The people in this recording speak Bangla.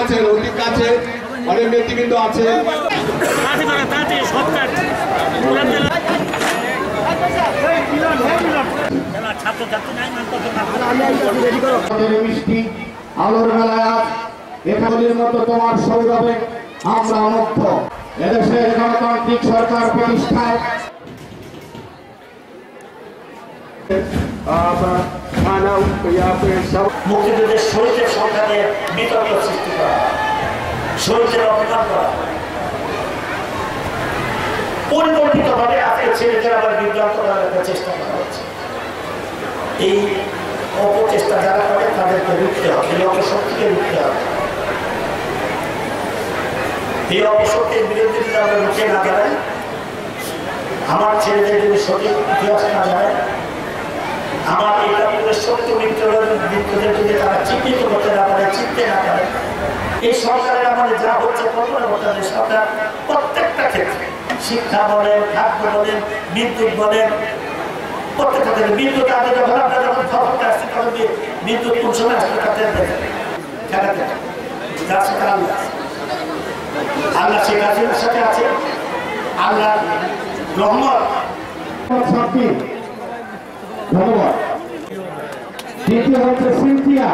আছেন অতি কাছে, অনেক নেতৃবৃন্দ। আমাদের মিষ্টি আলোর বেলায় আজ এখানের মতো তোমার সৌরভে আমরা মুগ্ধ এদেশের গণতান্ত্রিক সরকার প্রতিষ্ঠায় মুক্তিযুদ্ধের শহীদের সংখ্যা নিয়ে বিতর্ক সৃষ্টি করা শহীদের অপমান করা। পরিকল্পিতভাবে আজকে ছেলেদের আবার বিভ্রান্ত করার চেষ্টা করা হচ্ছে। এই অপচেষ্টা যারা করে, তাদেরকে রুখতে হবে, এই অপশক্তিকে রুখতে হবে। এই অপশক্তির বিরুদ্ধে যদি আমরা রুখে না দাঁড়াই, আমার ছেলেদের যদি সঠিক ইতিহাস না জানে আমার এই এই সরকারের আমাদের যা হচ্ছে করতে হবে সরকার প্রত্যেকটা ক্ষেত্রে শিক্ষা বলেন, খাদ্য বলেন, বিদ্যুৎ বলেন, প্রত্যেকটা ক্ষেত্রে বিদ্যুৎ আগে যখন আপনারা যখন খবরটা আসছে, তখন বিদ্যুৎ কোন সময় আসলে দেখেন ঠেকাতে যার সাথে আল্লাহ আল্লাহ শেখ হাসিনার সাথে আছে। আল্লাহ রহমত। ধন্যবাদ। দ্বিতীয় হচ্ছে সিনথিয়া।